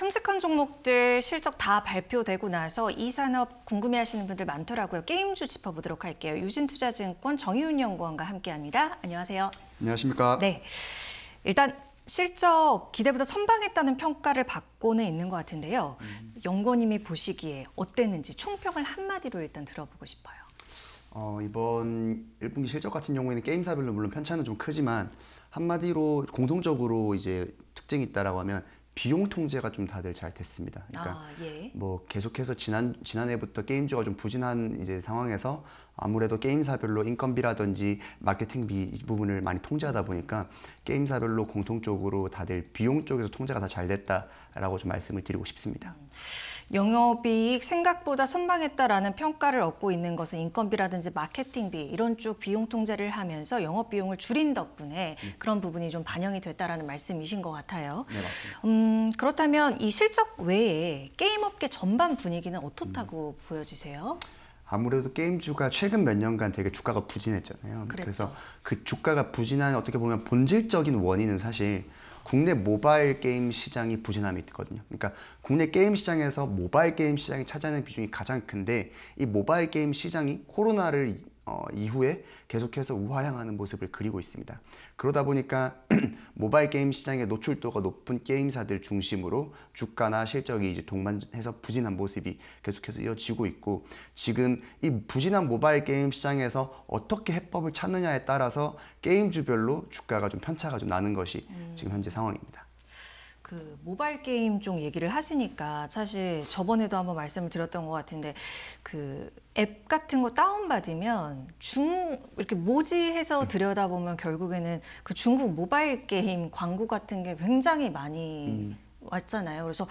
큼직한 종목들 실적 다 발표되고 나서 이 산업 궁금해하시는 분들 많더라고요. 게임주 짚어보도록 할게요. 유진투자증권 정희훈 연구원과 함께합니다. 안녕하세요. 안녕하십니까? 네, 일단 실적 기대보다 선방했다는 평가를 받고는 있는 것 같은데요. 음. 연구원님이 보시기에 어땠는지 총평을 한마디로 일단 들어보고 싶어요. 어, 이번 1분기 실적 같은 경우에는 게임사별로 물론 편차는 좀 크지만 한마디로 공통적으로 이제 특징이 있다라고 하면 비용 통제가 좀 다들 잘 됐습니다. 그러니까 아, 예. 뭐 계속해서 지난 지난해부터 게임주가 좀 부진한 이제 상황에서 아무래도 게임사별로 인건비라든지 마케팅비 이 부분을 많이 통제하다 보니까 게임사별로 공통적으로 다들 비용 쪽에서 통제가 다 잘 됐다라고 좀 말씀을 드리고 싶습니다. 음. 영업이익 생각보다 선방했다라는 평가를 얻고 있는 것은 인건비라든지 마케팅비 이런 쪽 비용 통제를 하면서 영업 비용을 줄인 덕분에 음. 그런 부분이 좀 반영이 됐다라는 말씀이신 것 같아요. 네, 맞습니다. 음, 그렇다면 이 실적 외에 게임업계 전반 분위기는 어떻다고 음. 보여지세요? 아무래도 게임주가 최근 몇 년간 되게 주가가 부진했잖아요. 그랬죠. 그래서 그 주가가 부진한 어떻게 보면 본질적인 원인은 사실 국내 모바일 게임 시장이 부진함이 있거든요. 그러니까 국내 게임 시장에서 모바일 게임 시장이 차지하는 비중이 가장 큰데 이 모바일 게임 시장이 코로나를 어, 이후에 계속해서 우하향하는 모습을 그리고 있습니다. 그러다 보니까 모바일 게임 시장의 노출도가 높은 게임사들 중심으로 주가나 실적이 이제 동반해서 부진한 모습이 계속해서 이어지고 있고 지금 이 부진한 모바일 게임 시장에서 어떻게 해법을 찾느냐에 따라서 게임주별로 주가가 좀 편차가 좀 나는 것이 음. 지금 현재 상황입니다. 그 모바일 게임 쪽 얘기를 하시니까 사실 저번에도 한번 말씀을 드렸던 것 같은데 그 앱 같은 거 다운 받으면 중 이렇게 모지해서 들여다보면 결국에는 그 중국 모바일 게임 광고 같은 게 굉장히 많이 음. 왔잖아요. 그래서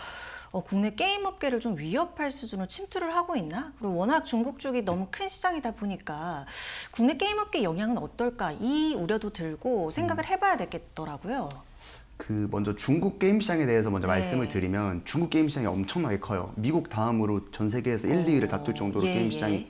어, 국내 게임 업계를 좀 위협할 수준으로 침투를 하고 있나? 그리고 워낙 중국 쪽이 너무 큰 시장이다 보니까 국내 게임 업계 영향은 어떨까? 이 우려도 들고 생각을 음. 해봐야 되겠더라고요. 그 먼저 중국 게임 시장에 대해서 먼저 네. 말씀을 드리면 중국 게임 시장이 엄청나게 커요. 미국 다음으로 전 세계에서 1, 2위를 다툴 정도로 예, 게임 시장이 예.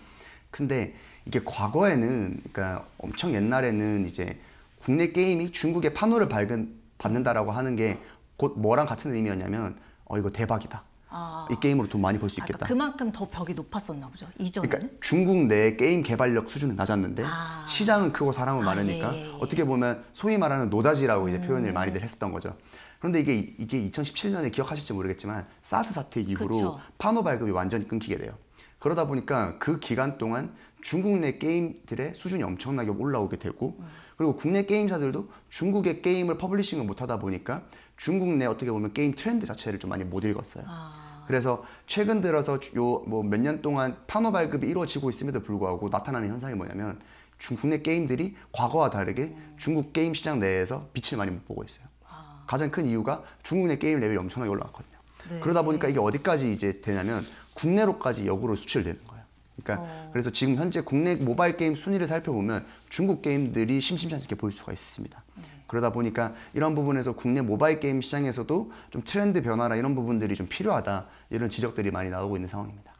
큰데 이게 과거에는 그러니까 엄청 옛날에는 이제 국내 게임이 중국의 판호를 발급 받는다라고 하는 게 곧 뭐랑 같은 의미였냐면 어 이거 대박이다. 아. 이 게임으로 돈 많이 벌수 아, 그러니까 있겠다. 아, 그만큼 더 벽이 높았었나 보죠. 이전에는. 그러니까 중국 내 게임 개발력 수준은 낮았는데 아. 시장은 크고 사람은 아, 많으니까 예, 예, 예. 어떻게 보면 소위 말하는 노다지라고 이제 음. 표현을 많이들 했었던 거죠. 그런데 이게 이게 2017년에 기억하실지 모르겠지만 사드 사태 이후로 그쵸. 파노 발급이 완전히 끊기게 돼요. 그러다 보니까 그 기간 동안 중국 내 게임들의 수준이 엄청나게 올라오게 되고 음. 그리고 국내 게임사들도 중국의 게임을 publishing을 못하다 보니까 중국 내 어떻게 보면 게임 트렌드 자체를 좀 많이 못 읽었어요. 아. 그래서 최근 들어서 요 뭐 몇 년 동안 판호 발급이 이루어지고 있음에도 불구하고 나타나는 현상이 뭐냐면 중국 내 게임들이 과거와 다르게 음. 중국 게임 시장 내에서 빛을 많이 못 보고 있어요. 아. 가장 큰 이유가 중국 내 게임 레벨이 엄청나게 올라왔거든요. 네. 그러다 보니까 이게 어디까지 이제 되냐면 국내로까지 역으로 수출되는 거예요. 그러니까 어. 그래서 지금 현재 국내 모바일 게임 순위를 살펴보면 중국 게임들이 심심치 않게 보일 수가 있습니다. 네. 그러다 보니까 이런 부분에서 국내 모바일 게임 시장에서도 좀 트렌드 변화나 이런 부분들이 좀 필요하다 이런 지적들이 많이 나오고 있는 상황입니다.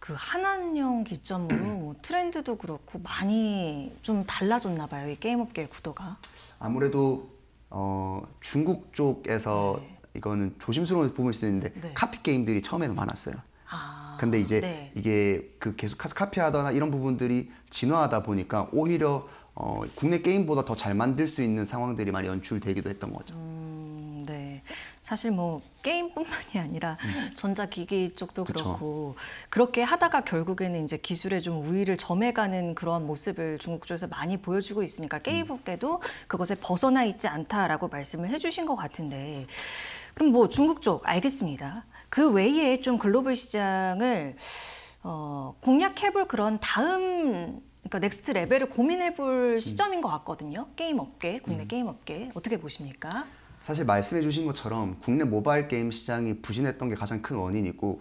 그 한한령 기점으로 뭐 트렌드도 그렇고 많이 좀 달라졌나 봐요 이 게임업계의 구도가. 아무래도 어, 중국 쪽에서 네. 이거는 조심스러운 부분일 수 있는데 네. 카피 게임들이 처음에는 많았어요. 아, 근데 이제 네. 이게 그 계속 카피하거나 이런 부분들이 진화하다 보니까 오히려 어, 국내 게임보다 더 잘 만들 수 있는 상황들이 많이 연출되기도 했던 거죠. 음, 네. 사실 뭐 게임뿐만이 아니라 음. 전자기기 쪽도 그쵸. 그렇고 그렇게 하다가 결국에는 이제 기술의 좀 우위를 점해가는 그러한 모습을 중국 쪽에서 많이 보여주고 있으니까 게임업계도 그것에 벗어나 있지 않다라고 말씀을 해주신 것 같은데 그럼 뭐 중국 쪽 알겠습니다. 그 외에 좀 글로벌 시장을 어, 공략해볼 그런 다음 그러니까 next level을 고민해볼 음. 시점인 것 같거든요. 게임 업계, 국내 음. 게임 업계 어떻게 보십니까? 사실 말씀해 주신 것처럼 국내 모바일 게임 시장이 부진했던 게 가장 큰 원인이고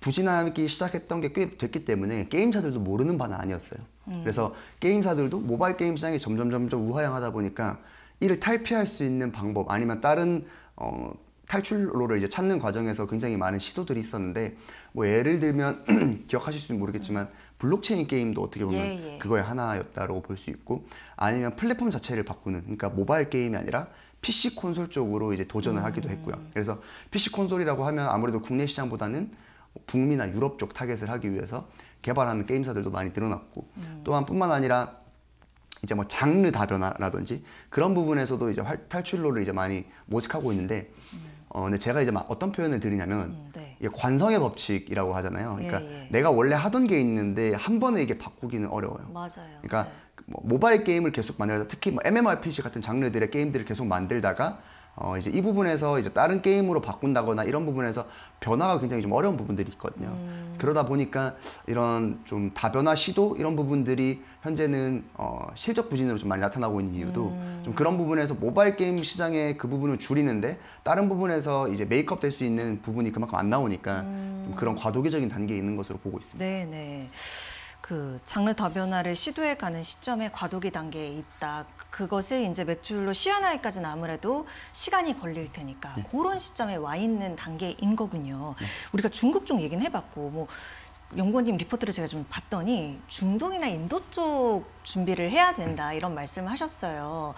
부진하기 시작했던 게 꽤 됐기 때문에 게임사들도 모르는 바는 아니었어요. 음. 그래서 게임사들도 모바일 게임 시장이 점점 점점 우하향하다 보니까 이를 탈피할 수 있는 방법 아니면 다른 어, 탈출로를 이제 찾는 과정에서 굉장히 많은 시도들이 있었는데 뭐 예를 들면 기억하실 수는 모르겠지만 블록체인 게임도 어떻게 보면 예, 예. 그거의 하나였다고 볼 수 있고 아니면 플랫폼 자체를 바꾸는 그러니까 모바일 게임이 아니라 PC 콘솔 쪽으로 이제 도전을 하기도 했고요. 그래서 PC 콘솔이라고 하면 아무래도 국내 시장보다는 북미나 유럽 쪽 타겟을 하기 위해서 개발하는 게임사들도 많이 늘어났고 또한 뿐만 아니라 이제 뭐 장르 다변화라든지 그런 부분에서도 이제 활, 탈출로를 이제 많이 모색하고 있는데 어 근데 제가 이제 막 어떤 표현을 드리냐면 음, 네. 이게 관성의 법칙이라고 하잖아요. 그러니까 예, 예. 내가 원래 하던 게 있는데 한 번에 이게 바꾸기는 어려워요. 맞아요. 그러니까 네. 뭐 모바일 게임을 계속 만들다 특히 뭐 MMORPG 같은 장르들의 게임들을 계속 만들다가 어 이제 이 부분에서 이제 다른 게임으로 바꾼다거나 이런 부분에서 변화가 굉장히 좀 어려운 부분들이 있거든요. 음. 그러다 보니까 이런 좀 다변화 시도 이런 부분들이 현재는 어 실적 부진으로 좀 많이 나타나고 있는 이유도 음. 좀 그런 부분에서 모바일 게임 시장의 그 부분을 줄이는데 다른 부분에서 이제 메이크업 될 수 있는 부분이 그만큼 안 나오니까 음. 좀 그런 과도기적인 단계에 있는 것으로 보고 있습니다. 네, 네. 그 장르 다변화를 시도해 가는 시점에 과도기 단계에 있다. 그것을 이제 맥주로 시연하기까지는 아무래도 시간이 걸릴 테니까 네. 그런 시점에 와 있는 단계인 거군요. 우리가 중국 쪽 얘기는 해봤고 뭐 연구원님 리포트를 제가 좀 봤더니 중동이나 인도 쪽 준비를 해야 된다 이런 말씀을 하셨어요.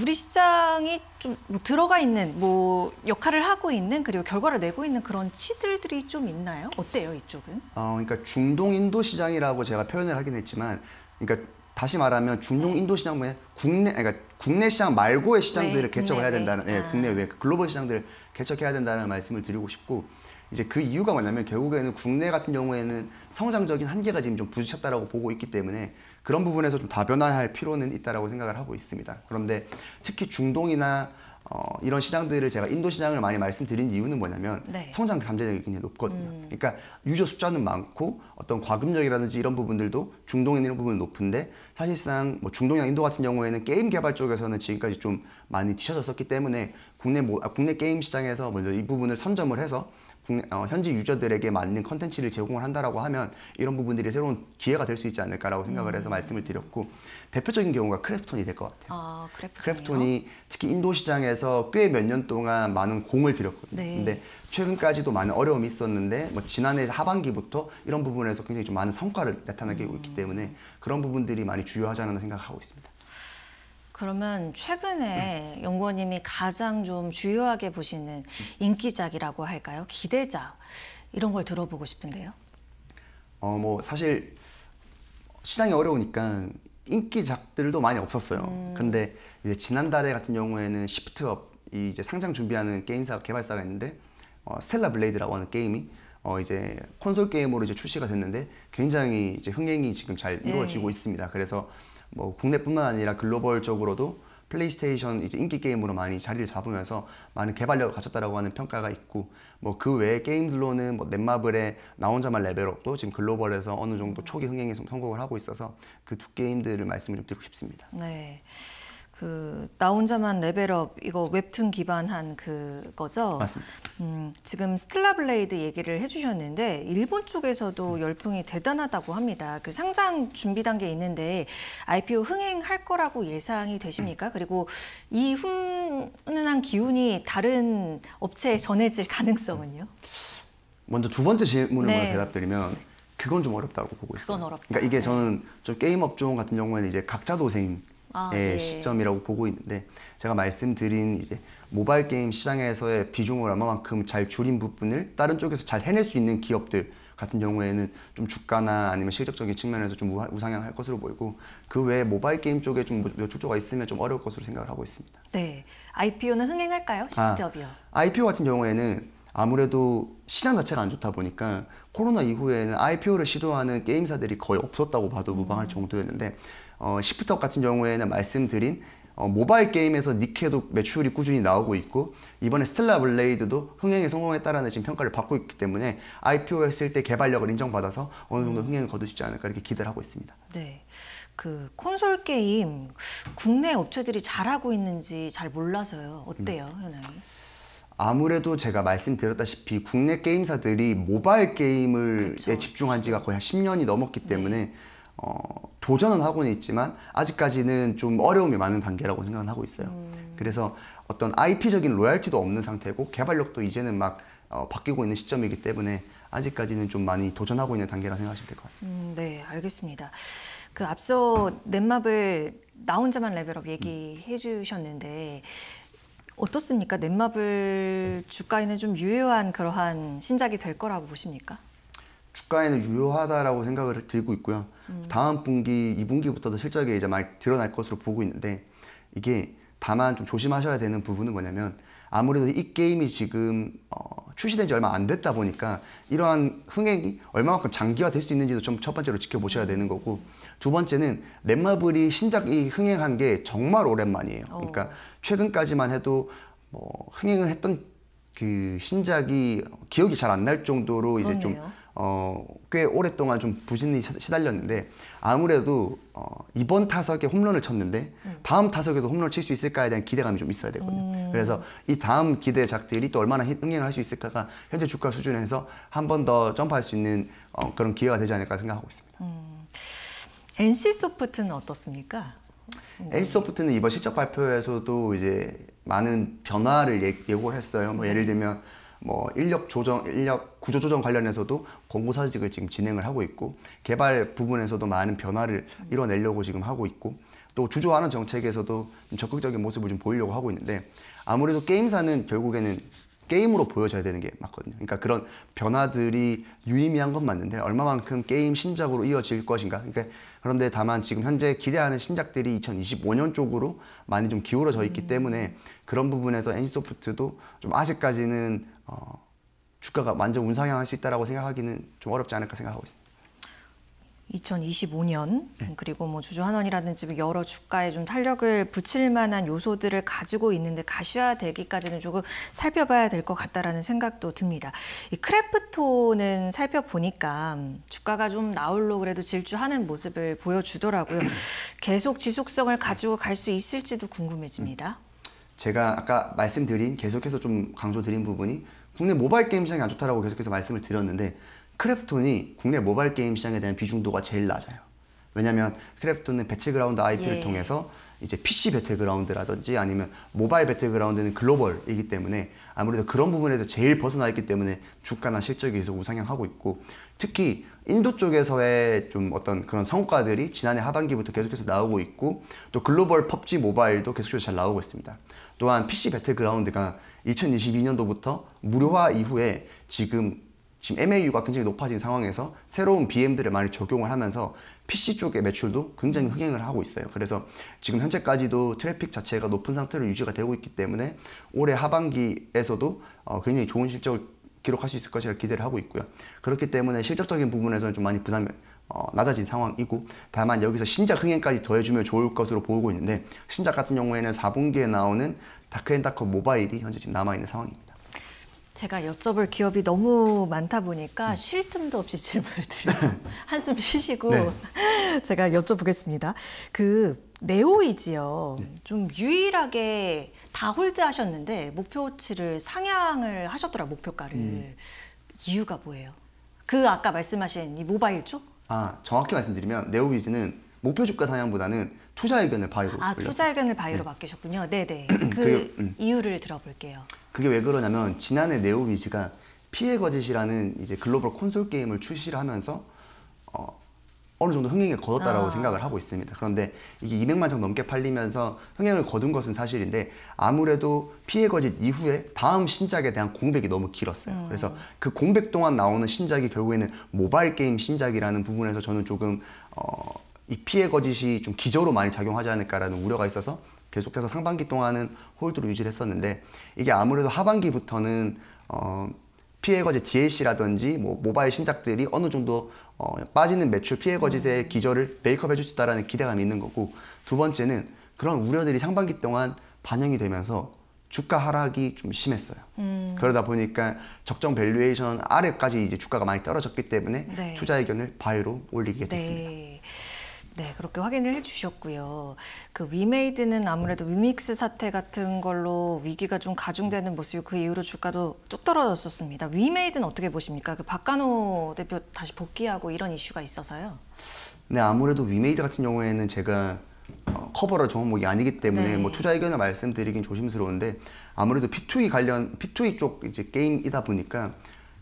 우리 시장이 좀 뭐 들어가 있는 뭐 역할을 하고 있는 그리고 결과를 내고 있는 그런 치들들이 좀 있나요? 어때요 이쪽은? 어, 그러니까 중동 인도 시장이라고 제가 표현을 하긴 했지만, 그러니까 다시 말하면 중동 인도 시장 은 국내, 그러니까 국내 시장 말고의 시장들을 네, 개척을 해야. 된다는, 예, 아. 국내 외 글로벌 시장들을 개척해야 된다는 말씀을 드리고 싶고, 이제 그 이유가 뭐냐면 결국에는 국내 같은 경우에는 성장적인 한계가 지금 좀 부딪혔다라고 보고 있기 때문에 그런 부분에서 좀 다변화할 필요는 있다라고 생각을 하고 있습니다. 그런데 특히 중동이나 어, 이런 시장들을 제가 인도 시장을 많이 말씀드린 이유는 뭐냐면 네. 성장 잠재력이 굉장히 높거든요. 음. 그러니까 유저 숫자는 많고 어떤 과금력이라든지 이런 부분들도 중동에 이런 부분은 높은데 사실상 뭐 중동이나 인도 같은 경우에는 게임 개발 쪽에서는 지금까지 좀 많이 뒤쳐졌었기 때문에 국내 모, 아, 국내 게임 시장에서 먼저 이 부분을 선점을 해서 어, 현지 유저들에게 맞는 컨텐츠를 제공을 한다라고 하면 이런 부분들이 새로운 기회가 될 수 있지 않을까라고 생각을 해서 말씀을 드렸고 대표적인 경우가 크래프톤이 될 것 같아요. 아? 크래프톤이 특히 인도 시장에서 꽤 몇 년 동안 많은 공을 들였거든요. 네. 근데 최근까지도 많은 어려움이 있었는데 뭐 지난해 하반기부터 이런 부분에서 굉장히 좀 많은 성과를 나타나게 하고 음. 있기 때문에 그런 부분들이 많이 주효하지 않나 생각하고 있습니다. 그러면 최근에 연구원님이 가장 좀 주요하게 보시는 인기작이라고 할까요? 기대작 이런 걸 들어보고 싶은데요. 어 뭐 사실 시장이 어려우니까 인기작들도 많이 없었어요. 음. 근데 이제 지난달에 같은 경우에는 시프트업 이 이제 상장 준비하는 게임사 개발사가 있는데 어, 스텔라 블레이드라고 하는 게임이 어 이제 콘솔 게임으로 이제 출시가 됐는데 굉장히 이제 흥행이 지금 잘 이루어지고 네. 있습니다. 그래서 뭐 국내뿐만 아니라 글로벌적으로도 플레이스테이션 이제 인기 게임으로 많이 자리를 잡으면서 많은 개발력을 갖췄다라고 하는 평가가 있고 뭐 그 외의 게임들로는 뭐 넷마블의 나 혼자만 레벨업도 지금 글로벌에서 어느 정도 초기 흥행에 좀 성공을 하고 있어서 그 두 게임들을 말씀을 좀 드리고 싶습니다. 네. 그 나 혼자만 레벨업 이거 웹툰 기반한 그거죠. 맞습니다. 음, 지금 스텔라 블레이드 얘기를 해주셨는데 일본 쪽에서도 열풍이 대단하다고 합니다. 그 상장 준비 단계에 있는데 IPO 흥행할 거라고 예상이 되십니까? 그리고 이 훈훈한 기운이 다른 업체에 전해질 가능성은요? 먼저 두 번째 질문을 네. 대답드리면 그건 좀 어렵다고 보고 있어요. 그건 어렵다. 그러니까 이게 네. 저는 좀 게임 업종 같은 경우에는 이제 각자 도생의 아, 네. 시점이라고 보고 있는데 제가 말씀드린 이제 모바일 게임 시장에서의 비중을 얼마만큼 잘 줄인 부분을 다른 쪽에서 잘 해낼 수 있는 기업들 같은 경우에는 좀 주가나 아니면 실적적인 측면에서 좀 우상향할 것으로 보이고 그 외에 모바일 게임 쪽에 좀 노출도가 있으면 좀 어려울 것으로 생각을 하고 있습니다. 네. IPO는 흥행할까요? 시프트업이요. IPO 같은 경우에는 아무래도 시장 자체가 안 좋다 보니까 코로나 이후에는 IPO를 시도하는 게임사들이 거의 없었다고 봐도 무방할 정도였는데 어, 시프트업 같은 경우에는 말씀드린 어, 모바일 게임에서 니케도 매출이 꾸준히 나오고 있고 이번에 스텔라 블레이드도 흥행에 성공했다라는 지금 평가를 받고 있기 때문에 IPO 했을 때 개발력을 인정받아서 어느 정도 흥행을 있지 않을까 이렇게 기대를 하고 있습니다. 네. 그 콘솔 게임 국내 업체들이 잘하고 있는지 잘 몰라서요. 어때요, 현아님? 아무래도 제가 말씀드렸다시피 국내 게임사들이 모바일 게임을 그쵸. 에 집중한 지가 거의 한 10년이 넘었기 때문에 어, 도전은 하고는 있지만 아직까지는 좀 어려움이 많은 단계라고 생각은 하고 있어요. 그래서 어떤 IP적인 로얄티도 없는 상태고 개발력도 이제는 막 어, 바뀌고 있는 시점이기 때문에 아직까지는 좀 많이 도전하고 있는 단계라 생각하시면 될 것 같습니다. 음, 네, 알겠습니다. 그 앞서 넷마블 나 혼자만 레벨업 얘기해 주셨는데 어떻습니까? 넷마블 주가에는 좀 유효한 그러한 신작이 될 거라고 보십니까? 주가에는 유효하다라고 생각을 들고 있고요. 음. 다음 분기, 2분기부터도 실적이 이제 많이 드러날 것으로 보고 있는데 이게 다만 좀 조심하셔야 되는 부분은 뭐냐면 아무래도 이 게임이 지금 어, 출시된 지 얼마 안 됐다 보니까 이러한 흥행이 얼마만큼 장기화 될 수 있는지도 좀 첫 번째로 지켜보셔야 되는 거고 두 번째는 넷마블이 신작이 흥행한 게 정말 오랜만이에요. 그러니까 어. 최근까지만 해도 뭐 흥행을 했던 그 신작이 기억이 잘 안 날 정도로 그렇네요. 이제 좀 어, 꽤 오랫동안 좀 부진이 시달렸는데 아무래도 어, 이번 타석에 홈런을 쳤는데 다음 타석에도 홈런을 칠 수 있을까에 대한 기대감이 좀 있어야 되거든요. 음. 그래서 이 다음 기대작들이 또 얼마나 흥행을 할 수 있을까가 현재 주가 수준에서 한 번 더 점프할 수 있는 어, 그런 기회가 되지 않을까 생각하고 있습니다. 음. NC 소프트는 어떻습니까? NC 소프트는 이번 실적 발표에서도 이제 많은 변화를 예, 예고를 했어요. 뭐 예를 들면 뭐 인력 조정, 인력 구조 조정 관련해서도 공고사직을 지금 진행을 하고 있고 개발 부분에서도 많은 변화를 이뤄내려고 지금 하고 있고 또 주조하는 정책에서도 적극적인 모습을 좀 보이려고 하고 있는데 아무래도 게임사는 결국에는 게임으로 보여져야 되는 게 맞거든요. 그러니까 그런 변화들이 유의미한 건 맞는데 얼마만큼 게임 신작으로 이어질 것인가. 그러니까 그런데 다만 지금 현재 기대하는 신작들이 2025년 쪽으로 많이 좀 기울어져 있기 때문에 그런 부분에서 NC소프트도 좀 아직까지는 어, 주가가 완전 운상향할 수 있다라고 생각하기는 좀 어렵지 않을까 생각하고 있습니다. 2025년 네. 그리고 뭐 주주환원이라든지 뭐 여러 주가에 좀 탄력을 붙일 만한 요소들을 가지고 있는데 가시화되기까지는 조금 살펴봐야 될 것 같다라는 생각도 듭니다. 이 크래프톤은 살펴보니까 주가가 좀 나올로 그래도 질주하는 모습을 보여주더라고요. 계속 지속성을 가지고 갈 수 있을지도 궁금해집니다. 제가 아까 말씀드린 계속해서 좀 강조드린 부분이 국내 모바일 게임 시장이 안 좋다라고 계속해서 말씀을 드렸는데 크래프톤이 국내 모바일 게임 시장에 대한 비중도가 제일 낮아요. 왜냐하면 크래프톤은 배틀그라운드 IP를 예. 통해서 이제 PC 배틀그라운드라든지 아니면 모바일 배틀그라운드는 글로벌이기 때문에 아무래도 그런 부분에서 제일 벗어나 있기 때문에 주가나 실적이 계속 우상향하고 있고 특히 인도 쪽에서의 좀 어떤 그런 성과들이 지난해 하반기부터 계속해서 나오고 있고 또 글로벌 펍지 모바일도 계속해서 잘 나오고 있습니다. 또한 PC 배틀그라운드가 2022년도부터 무료화 이후에 지금 지금 MAU가 굉장히 높아진 상황에서 새로운 BM들을 많이 적용을 하면서 PC 쪽의 매출도 굉장히 흥행을 하고 있어요. 그래서 지금 현재까지도 트래픽 자체가 높은 상태로 유지가 되고 있기 때문에 올해 하반기에서도 어, 굉장히 좋은 실적을 기록할 수 있을 것이라 기대를 하고 있고요. 그렇기 때문에 실적적인 부분에서는 좀 많이 부담이 어, 낮아진 상황이고 다만 여기서 신작 흥행까지 더해주면 좋을 것으로 보고 있는데 신작 같은 경우에는 4분기에 나오는 다크앤다크 모바일이 현재 지금 남아있는 상황입니다. 제가 여쭤볼 기업이 너무 많다 보니까 음. 쉴 틈도 없이 질문을 드려서 한숨 쉬시고 네. 제가 여쭤보겠습니다. 그 네오이지요. 네. 좀 유일하게 다 홀드하셨는데 목표치를 상향을 하셨더라 목표가를 음. 이유가 뭐예요? 그 아까 말씀하신 이 모바일 쪽? 아 정확히 말씀드리면 네오위즈는 목표 주가 상향보다는 투자 의견을 buy로 아 투자 의견을 buy로 네. 바뀌셨군요. 네네. 그, 그 음. 이유를 들어볼게요. 그게 왜 그러냐면 지난해 네오위즈가 P의 거짓이라는 이제 글로벌 콘솔 게임을 출시를 하면서 어, 어느 정도 흥행에 거뒀다라고 아. 생각을 하고 있습니다. 그런데 이게 200만 장 넘게 팔리면서 흥행을 거둔 것은 사실인데 아무래도 P의 거짓 이후에 다음 신작에 대한 공백이 너무 길었어요. 음. 그래서 그 공백 동안 나오는 신작이 결국에는 모바일 게임 신작이라는 부분에서 저는 조금 어, 이 P의 거짓이 좀 기저로 많이 작용하지 않을까라는 우려가 있어서 계속해서 상반기 동안은 hold로 유지를 했었는데 이게 아무래도 하반기부터는 어, P의 거짓 DLC라든지 뭐 모바일 신작들이 어느 정도 어, 빠지는 매출 P의 거짓의 음. 기저를 make up 해줄 수 있다라는 기대감이 있는 거고 두 번째는 그런 우려들이 상반기 동안 반영이 되면서 주가 하락이 좀 심했어요. 음. 그러다 보니까 적정 valuation 아래까지 이제 주가가 많이 떨어졌기 때문에 네. 투자 의견을 buy로 올리게 됐습니다. 네. 네, 그렇게 확인을 해주셨고요. 그 위메이드는 아무래도 위믹스 사태 같은 걸로 위기가 좀 가중되는 모습이 그 이후로 주가도 뚝 떨어졌었습니다. 위메이드는 어떻게 보십니까? 그 박관호 대표 다시 복귀하고 이런 이슈가 있어서요. 네, 아무래도 위메이드 같은 경우에는 제가 어, coverage 종목이 아니기 때문에 네. 뭐 투자 의견을 말씀드리긴 조심스러운데 아무래도 P2E 관련 P2E 쪽 이제 게임이다 보니까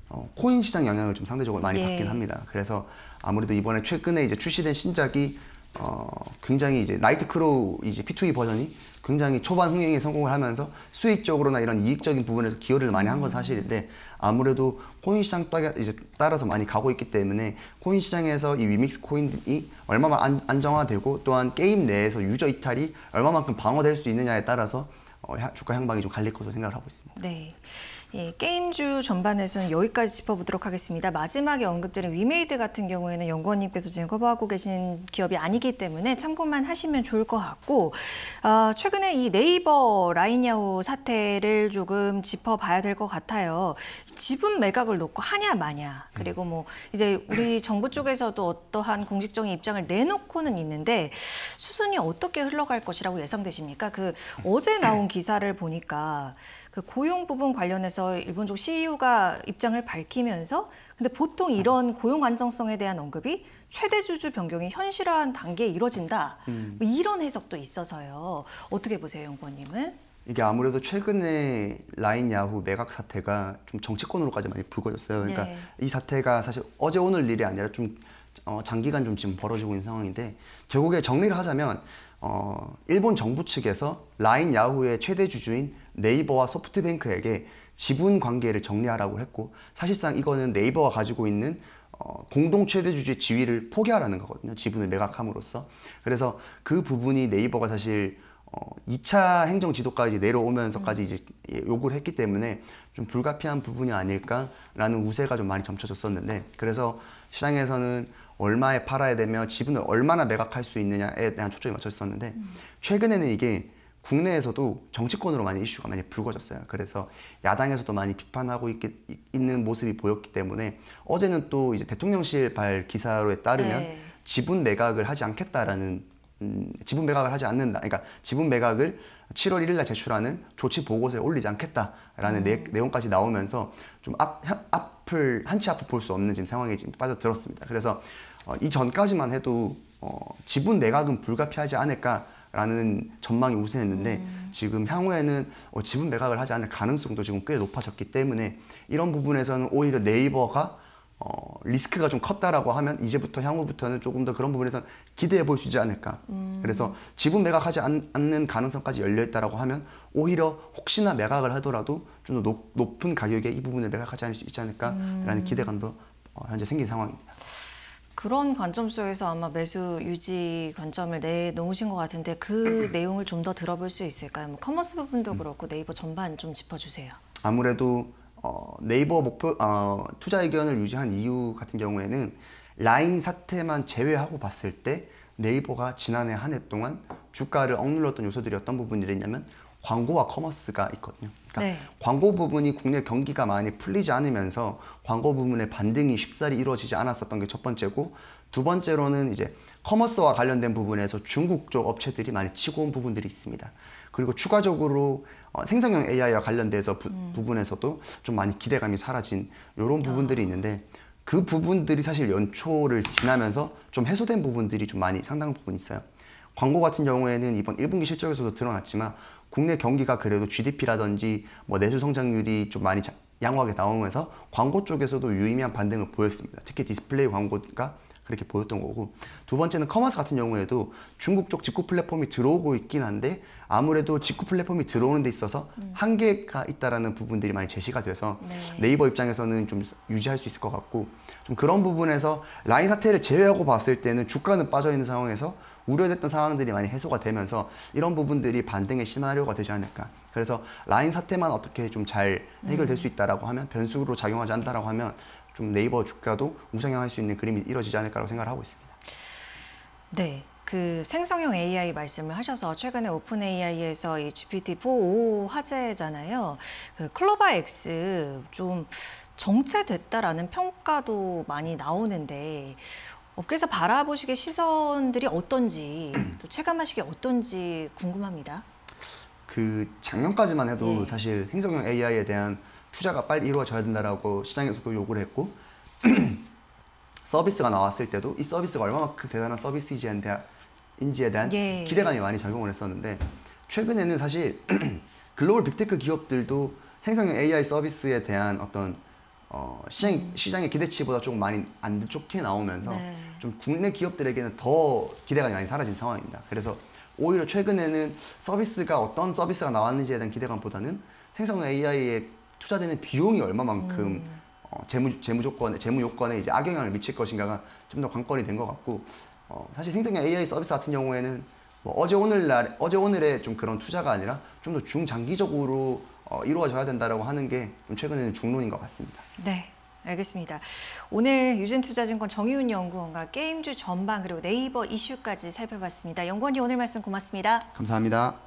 어, 코인 시장 영향을 좀 상대적으로 많이 예. 받긴 합니다. 그래서 아무래도 이번에 최근에 이제 출시된 신작이 어, 굉장히 이제 나이트 크로우 이제 P2E 버전이 굉장히 초반 흥행에 성공을 하면서 수익적으로나 이런 이익적인 부분에서 기여를 많이 한 건 사실인데 아무래도 코인 시장 따, 이제 따라서 많이 가고 있기 때문에 코인 시장에서 이 위믹스 코인이 얼마나 안, 안정화되고 또한 게임 내에서 유저 이탈이 얼마만큼 방어될 수 있느냐에 따라서 어, 주가 향방이 좀 갈릴 것으로 생각을 하고 있습니다. 네. 예, 게임주 전반에서는 여기까지 짚어보도록 하겠습니다. 마지막에 언급드린 위메이드 같은 경우에는 연구원님께서 지금 커버하고 계신 기업이 아니기 때문에 참고만 하시면 좋을 것 같고 어, 최근에 이 네이버 라인야후 사태를 조금 짚어봐야 될 것 같아요. 지분 매각을 놓고 하냐 마냐 그리고 뭐 이제 우리 정부 쪽에서도 어떠한 공식적인 입장을 내놓고는 있는데 수순이 어떻게 흘러갈 것이라고 예상되십니까? 그 어제 나온 기사를 보니까 그 고용 부분 관련해서 일본 쪽 CEO가 입장을 밝히면서 근데 보통 이런 고용 안정성에 대한 언급이 최대 주주 변경이 현실화한 단계에 이뤄진다. 음. 뭐 이런 해석도 있어서요. 어떻게 보세요, 연구원님은? 이게 아무래도 최근에 라인 야후 매각 사태가 좀 정치권으로까지 많이 불거졌어요. 그러니까 네. 이 사태가 사실 어제 오늘 일이 아니라 좀 어, 장기간 좀 지금 벌어지고 있는 상황인데 결국에 정리를 하자면 어, 일본 정부 측에서 라인 야후의 최대 주주인 네이버와 소프트뱅크에게 지분 관계를 정리하라고 했고 사실상 이거는 네이버가 가지고 있는 어, 공동 최대 주주의 지위를 포기하라는 거거든요. 지분을 매각함으로써. 그래서 그 부분이 네이버가 사실 어, 2차 행정 지도까지 내려오면서까지 이제 요구를 했기 때문에 좀 불가피한 부분이 아닐까라는 우세가 좀 많이 점쳐졌었는데 그래서 시장에서는 얼마에 팔아야 되며 지분을 얼마나 매각할 수 있느냐에 대한 초점이 맞춰졌었는데 음. 최근에는 이게 국내에서도 정치권으로 많이 이슈가 많이 불거졌어요. 그래서 야당에서도 많이 비판하고 있 있는 모습이 보였기 때문에 어제는 또 이제 대통령실 발 기사로에 따르면 네. 지분 매각을 하지 않겠다라는 음, 지분 매각을 하지 않는다. 그러니까 지분 매각을 7월 1일 날 제출하는 조치 보고서에 올리지 않겠다라는 음. 내, 내용까지 나오면서 좀 앞, 앞을 한치 앞을 볼 수 없는 지금 상황에 지금 빠져들었습니다. 그래서 어, 이 전까지만 해도 어, 지분 매각은 불가피하지 않을까 라는 전망이 우세했는데 음. 지금 향후에는 어, 지분 매각을 하지 않을 가능성도 지금 꽤 높아졌기 때문에 이런 부분에서는 오히려 네이버가 어, 리스크가 좀 컸다라고 하면 이제부터 향후부터는 조금 더 그런 부분에서 기대해 볼 수 있지 않을까. 음. 그래서 지분 매각하지 않, 는 가능성까지 열려 있다라고 하면 오히려 혹시나 매각을 하더라도 좀 더 높은 가격에 이 부분을 매각하지 않을 수 있지 않을까라는 음. 기대감도 어, 현재 생긴 상황입니다. 그런 관점 속에서 아마 매수 유지 관점을 내놓으신 것 같은데 그 내용을 좀 더 들어볼 수 있을까요? 뭐 커머스 부분도 음. 그렇고 네이버 전반 좀 짚어주세요. 아무래도 어, 네이버 목표 어, 투자 의견을 유지한 이유 같은 경우에는 라인 사태만 제외하고 봤을 때 네이버가 지난해 한 해 동안 주가를 억눌렀던 요소들이 어떤 부분이랬냐면 광고와 커머스가 있거든요. 그러니까 네. 광고 부분이 국내 경기가 많이 풀리지 않으면서 광고 부분의 반등이 쉽사리 이루어지지 않았었던 게 첫 번째고 두 번째로는 이제 커머스와 관련된 부분에서 중국 쪽 업체들이 많이 치고 온 부분들이 있습니다. 그리고 추가적으로 어, 생성형 AI와 관련돼서 부, 음. 부분에서도 좀 많이 기대감이 사라진 이런 부분들이 아. 있는데 그 부분들이 사실 연초를 지나면서 좀 해소된 부분들이 좀 많이 상당 부분 있어요. 광고 같은 경우에는 이번 1분기 실적에서도 드러났지만 국내 경기가 그래도 GDP라든지 뭐 내수 성장률이 좀 많이 양호하게 나오면서 광고 쪽에서도 유의미한 반등을 보였습니다. 특히 디스플레이 광고가 그렇게 보였던 거고 두 번째는 커머스 같은 경우에도 중국 쪽 직구 플랫폼이 들어오고 있긴 한데 아무래도 직구 플랫폼이 들어오는 데 있어서 음. 한계가 있다라는 부분들이 많이 제시가 돼서 네. 이버 입장에서는 좀 유지할 수 있을 것 같고 좀 그런 부분에서 라인 사태를 제외하고 봤을 때는 주가는 빠져 있는 상황에서 우려됐던 상황들이 많이 해소가 되면서 이런 부분들이 반등의 시나리오가 되지 않을까. 그래서 라인 사태만 어떻게 좀 잘 해결될 음. 수 있다라고 하면 변수로 작용하지 않다라고 하면 좀 네이버 주가도 우상향할 수 있는 그림이 이루어지지 않을까라고 생각을 하고 있습니다. 네. 그 생성형 AI 말씀을 하셔서 최근에 오픈 AI에서 이 GPT-4 화제잖아요. 그 클로바 X 좀 정체됐다라는 평가도 많이 나오는데 업계에서 바라보시기에 시선들이 어떤지 또 체감하시기에 어떤지 궁금합니다. 그 작년까지만 해도 예. 사실 생성형 AI에 대한 투자가 빨리 이루어져야 된다라고 시장에서도 요구를 했고 서비스가 나왔을 때도 이 서비스가 얼마만큼 대단한 서비스인지에 대한 예. 기대감이 많이 작용을 했었는데 최근에는 사실 글로벌 빅테크 기업들도 생성형 AI 서비스에 대한 어떤 어, 시장 시장의 기대치보다 조금 많이 안 좋게 나오면서 네. 좀 국내 기업들에게는 더 기대가 많이 사라진 상황입니다. 그래서 오히려 최근에는 서비스가 어떤 서비스가 나왔는지에 대한 기대감보다는 생성형 AI에 투자되는 비용이 얼마만큼 어, 재무 재무 조건에 재무 요건에 이제 악영향을 미칠 것인가가 좀 더 관건이 된 것 같고 어, 사실 생성형 AI 서비스 같은 경우에는 뭐 어제 오늘 날 어제 오늘의 좀 그런 투자가 아니라 좀 더 중장기적으로 어, 이루어져야 된다라고 하는 게좀 최근에는 중론인 것 같습니다. 네. 알겠습니다. 오늘 유진투자증권 정희훈 연구원과 게임주 전반 그리고 네이버 이슈까지 살펴봤습니다. 연구원님 오늘 말씀 고맙습니다. 감사합니다.